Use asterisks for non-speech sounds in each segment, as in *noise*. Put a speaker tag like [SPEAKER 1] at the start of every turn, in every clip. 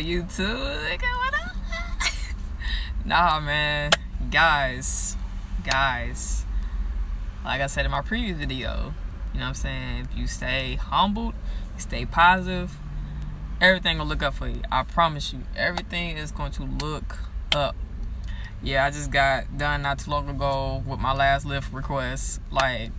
[SPEAKER 1] YouTube. What up? nah, man. Guys, guys. Like I said in my previous video, you know what I'm saying? If you stay humbled, stay positive, everything will look up for you. I promise you, everything is going to look up. Yeah, I just got done not too long ago with my last Lyft request. Like,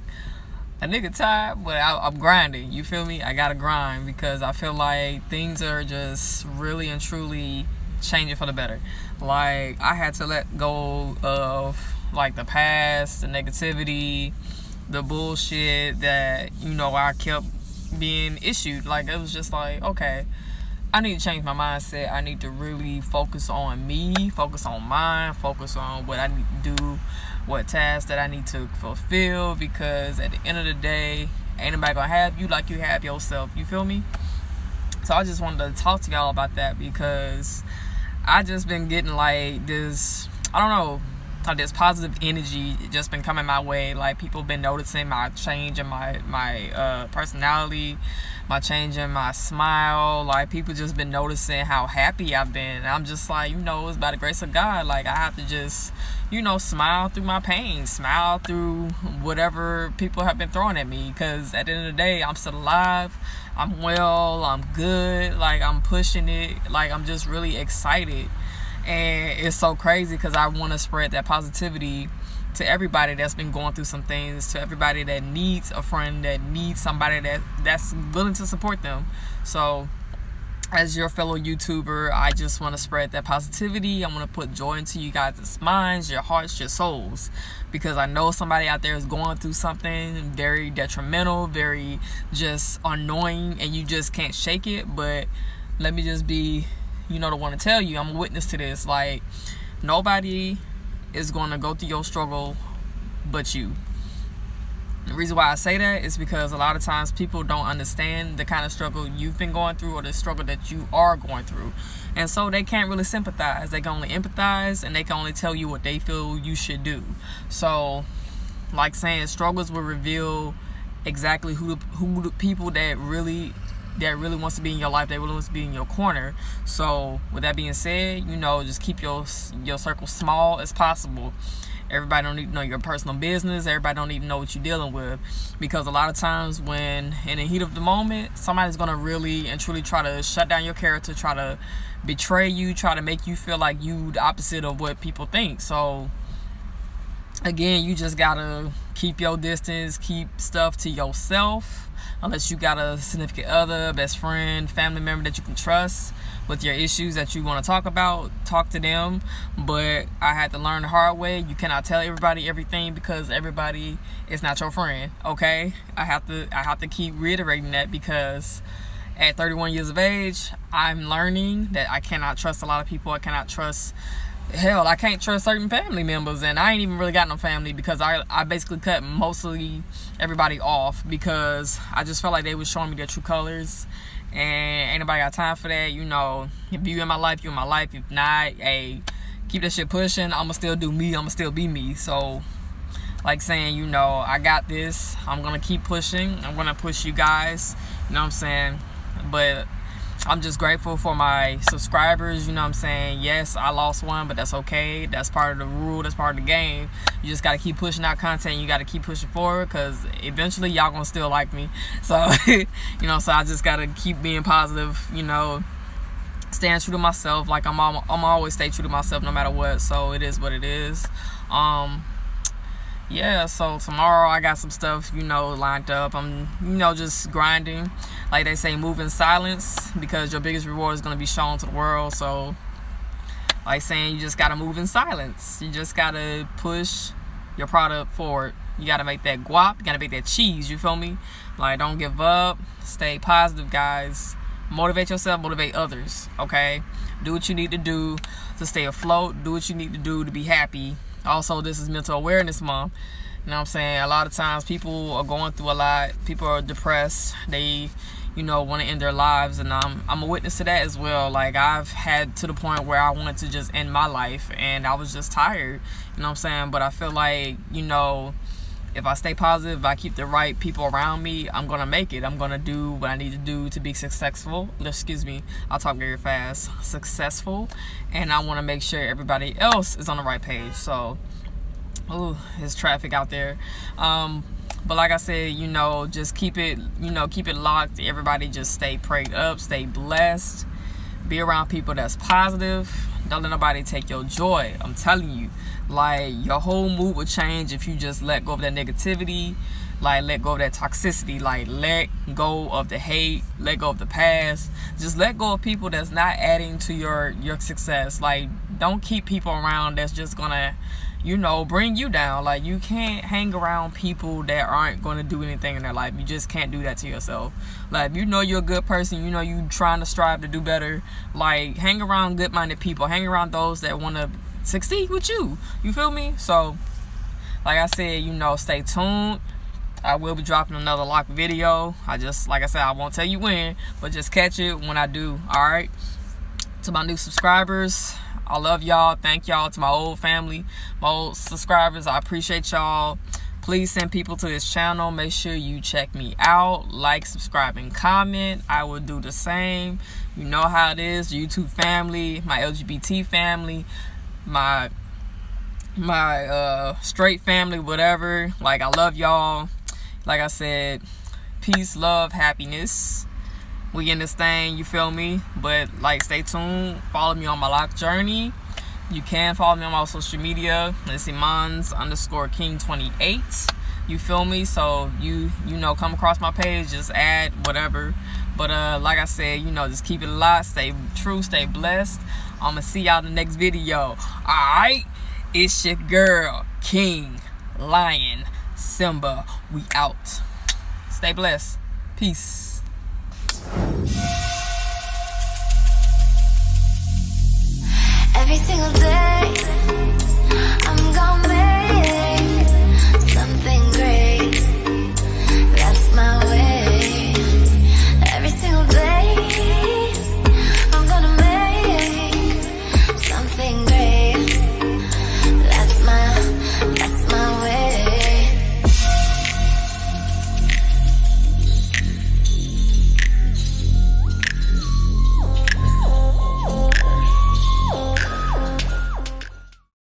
[SPEAKER 1] a nigga tired, but I, am grinding. You feel me? I gotta grind because I feel like things are just really and truly changing for the better. Like I had to let go of like the past, the negativity, the bullshit that you know I kept being issued. Like it was just like okay. I need to change my mindset. I need to really focus on me, focus on mine, focus on what I need to do what tasks that I need to fulfill because at the end of the day, ain't nobody gonna have you like you have yourself. You feel me? So I just wanted to talk to y'all about that because I just been getting like this I don't know like this positive energy just been coming my way. Like people been noticing my change in my my uh, personality my change in my smile. Like people just been noticing how happy i've been. I'm just like you know it's by the grace of god. Like i have to just you know smile through my pain smile through whatever people have been throwing at me. Because at the end of the day i'm still alive. I'm well. I'm good. Like i'm pushing it. Like i'm just really excited and it's so crazy because I want to spread that positivity to everybody that's been going through some things, to everybody that needs a friend, that needs somebody that that's willing to support them. So, as your fellow YouTuber, I just want to spread that positivity. I want to put joy into you guys' minds, your hearts, your souls, because I know somebody out there is going through something very detrimental, very just annoying, and you just can't shake it. But let me just be you know, to want to tell you, I'm a witness to this. Like, nobody is going to go through your struggle but you. The reason why I say that is because a lot of times people don't understand the kind of struggle you've been going through or the struggle that you are going through. And so they can't really sympathize. They can only empathize and they can only tell you what they feel you should do. So, like saying, struggles will reveal exactly who who the people that really that really wants to be in your life, that really wants to be in your corner. So, with that being said, you know, just keep your your circle small as possible. Everybody don't need to know your personal business. Everybody don't need to know what you're dealing with, because a lot of times when in the heat of the moment, somebody's gonna really and truly try to shut down your character, try to betray you, try to make you feel like you the opposite of what people think. So, again, you just gotta keep your distance, keep stuff to yourself unless you got a significant other, best friend, family member that you can trust with your issues that you want to talk about, talk to them. But I had to learn the hard way. You cannot tell everybody everything because everybody is not your friend. Okay, I have to I have to keep reiterating that because at 31 years of age, I'm learning that I cannot trust a lot of people. I cannot trust hell, I can't trust certain family members, and I ain't even really got no family because I I basically cut mostly everybody off because I just felt like they was showing me their true colors, and ain't nobody got time for that. You know, if you in my life, you in my life. If not, hey, keep that shit pushing. I'ma still do me. I'ma still be me. So. Like saying, you know, I got this. I'm gonna keep pushing. I'm gonna push you guys. You know what I'm saying? But I'm just grateful for my subscribers. You know what I'm saying? Yes, I lost one, but that's okay. That's part of the rule. That's part of the game. You just got to keep pushing out content. You got to keep pushing forward because eventually y'all to still like me. *laughs* So, you know, so I just got to keep being positive, you know, staying true to myself. Like I'm, I'm always stay true to myself no matter what. So it is what it is. Um, yeah, so tomorrow I got some stuff, you know, lined up. I'm, you know, just grinding. Like they say, move in silence because your biggest reward is going to be shown to the world. So, like saying, you just got to move in silence. You just got to push your product forward. You got to make that guap. You got to make that cheese. You feel me? Like, don't give up. Stay positive, guys. Motivate yourself, motivate others, okay? Do what you need to do to stay afloat. Do what you need to do to be happy also this is mental awareness month. You know what i'm saying? A lot of times people are going through a lot. People are depressed. They you know want to end their lives and I'm, I'm a witness to that as well. Like i've had to the point where i wanted to just end my life and i was just tired. You know what i'm saying? But i feel like you know if I stay positive, if I keep the right people around me, I'm gonna make it. I'm gonna do what I need to do to be successful. Excuse me, I'll talk very fast. Successful, and I want to make sure everybody else is on the right page. So, oh, there's traffic out there. Um, but like I said, you know, just keep it, you know, keep it locked. Everybody just stay prayed up, stay blessed, be around people that's positive. Don't let nobody take your joy. I'm telling you. Like your whole mood will change if you just let go of that negativity. Like let go of that toxicity. Like let go of the hate. Let go of the past. Just let go of people that's not adding to your your success. Like don't keep people around that's just gonna you know bring you down like you can't hang around people that aren't going to do anything in their life you just can't do that to yourself like you know you're a good person you know you trying to strive to do better like hang around good-minded people hang around those that want to succeed with you. You feel me? So, like I said, you know, stay tuned. I will be dropping another loc video. I just, like I said, I won't tell you when, but just catch it when I do. All right. To my new subscribers, I love y'all. Thank y'all. To my old family, my old subscribers, I appreciate y'all. Please send people to this channel. Make sure you check me out. Like, subscribe, and comment. I will do the same. You know how it is. YouTube family, my LGBT family my my uh straight family whatever like i love y'all like i said peace love happiness we in this thing you feel me but like stay tuned follow me on my life journey you can follow me on my social media it's imans underscore king 28 you feel me so you you know come across my page just add whatever but uh like i said you know just keep it locked stay true stay blessed I'm gonna see y'all in the next video. Alright? It's your girl, King, Lion, Simba. We out. Stay blessed. Peace. Every single day.